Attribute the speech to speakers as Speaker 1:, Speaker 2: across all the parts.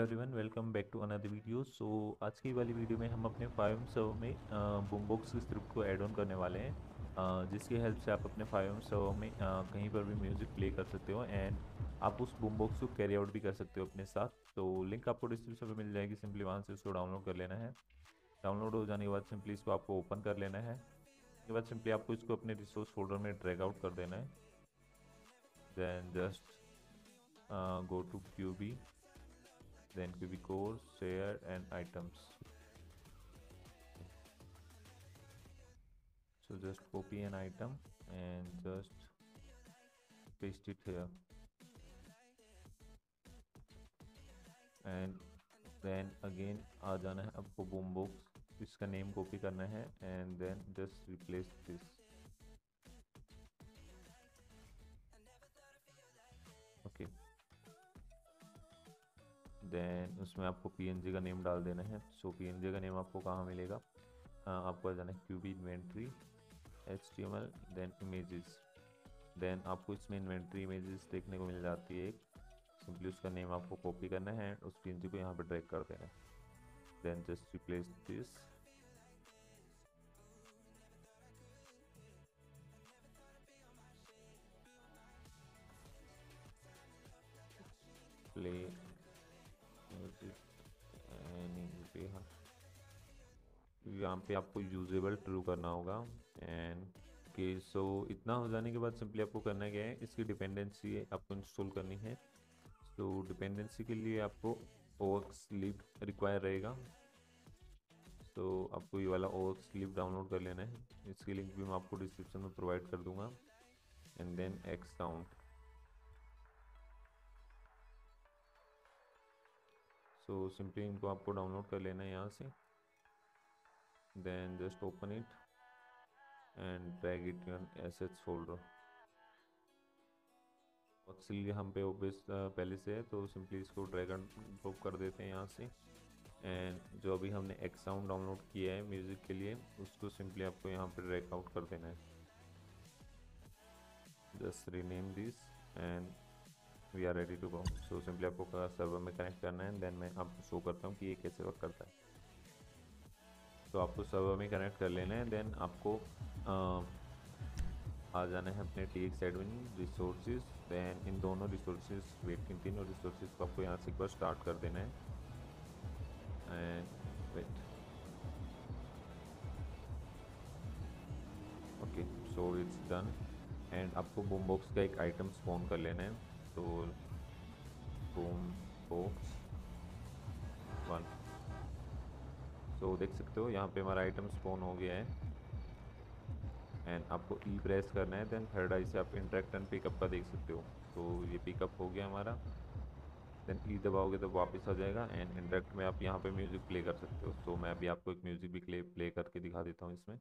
Speaker 1: Hello everyone welcome back to another video so आज की वाली वीडियो में हम अपने फाइव एम सर्व में बूम बॉक्स की स्क्रिप्ट को ऐड ऑन करने वाले हैं। uh, जिसकी हेल्प से आप अपने फाइव एम सर्व में कहीं पर भी म्यूज़िक प्ले कर सकते हो एंड आप उस बूम बॉक्स को कैरी आउट भी कर सकते हो अपने साथ। तो लिंक आपको डिस्क्रिप्शन में मिल जाएगी सिंपली वहाँ से उसको डाउनलोड कर लेना है। डाउनलोड हो जाने के बाद सिंपली इसको आपको ओपन कर लेना है। उसके बाद सिंपली आपको इसको अपने रिसोर्स फोल्डर में ड्रैग आउट कर देना है। Then just go to Q B then QB core, share and items. So just copy an item and just paste it here. And then again आ जाना है आपको boom box इसका name copy करना है and then just replace this then उसमें आपको PNG का नेम डाल देना है। सो पीएनजी का नेम आपको कहाँ मिलेगा? आ, आपको आ जाना है QB inventory H then images then आपको इसमें इन्वेंट्री इमेजेस देखने को मिल जाती है एक। सिंपली उसका नेम आपको कॉपी करना है उस PNG को यहाँ पर ड्रैग कर देना है। देन जस्ट रिप्लेस दिस यहाँ पे आपको यूजेबल ट्रू करना होगा। एंड के सो इतना हो जाने के बाद सिंपली आपको करना क्या है? इसकी डिपेंडेंसी आपको इंस्टॉल करनी है। तो डिपेंडेंसी के लिए आपको ओवर्क स्लीप रिक्वायर रहेगा। तो आपको ये वाला ओवर्क स्लीप डाउनलोड कर लेना है। इसकी लिंक भी मैं आपको डिस्क्रिप्शन में प्रोवाइड कर दूँगा। And then X count so simply इनको आपको डाउनलोड कर लेना है यहाँ से। Then just open it and drag it in assets folder ऑक्सिल हम पे ओबियस पहले से है तो सिंपली इसको ड्रैग एंड ड्रॉप कर देते हैं यहाँ से। एंड जो अभी हमने एक साउंड डाउनलोड किया है म्यूज़िक के लिए, उसको सिंपली आपको यहाँ पे ड्रैग आउट कर देना है। Just rename this and we are ready to go so simply आपको सर्वर में कनेक्ट करना है देन मैं आपको शो करता हूँ कि ये कैसे वर्क करता है। तो आपको सर्वर में कनेक्ट कर लेना है देन आपको आ, आ जाना है अपने T X admin resources then इन दोनों रिसोर्सेज वेट इन तीनों रिसोर्सेज को आपको यहाँ से एक बार स्टार्ट कर देना है। And wait okay so it's done and आपको बूम बॉक्स का एक आइटम स्पॉन कर लेना है। तो बूम बॉक्स वन सो देख सकते हो, यहाँ पे हमारा आइटम स्पॉन हो गया है। एंड आपको ई e प्रेस करना है देन थर्ड आई से आप इंटरेक्ट एंड पिकअप का देख सकते हो। तो ये पिकअप हो गया हमारा। देन ई e दबाओगे तो वापस आ जाएगा एंड इंटरेक्ट में आप यहाँ पे म्यूज़िक प्ले कर सकते हो। तो मैं अभी आपको एक म्यूज़िक भी प्ले प्ले करके दिखा देता हूँ इसमें।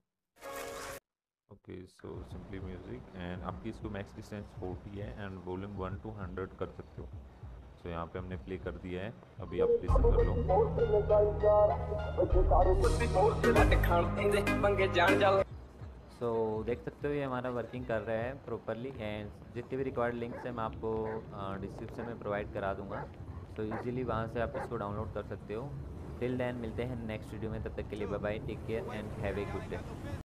Speaker 1: Okay so simply music and आपकी इसको मैक्स डिस्टेंस 40 है एंड वॉल्यूम 1 टू 100 कर सकते हो। So, यहाँ पे हमने प्ले कर दिया है। अभी आप लिसन कर लो। सो so, देख सकते हो ये हमारा वर्किंग कर रहा है प्रॉपरली एंड जितने भी रिक्वायर्ड लिंक्स हैं मैं आपको डिस्क्रिप्शन में प्रोवाइड करा दूँगा। तो इजीली वहाँ से आप इसको डाउनलोड कर सकते हो। टिल देन मिलते हैं नेक्स्ट वीडियो में तब तक के लिए bye take care and have a good day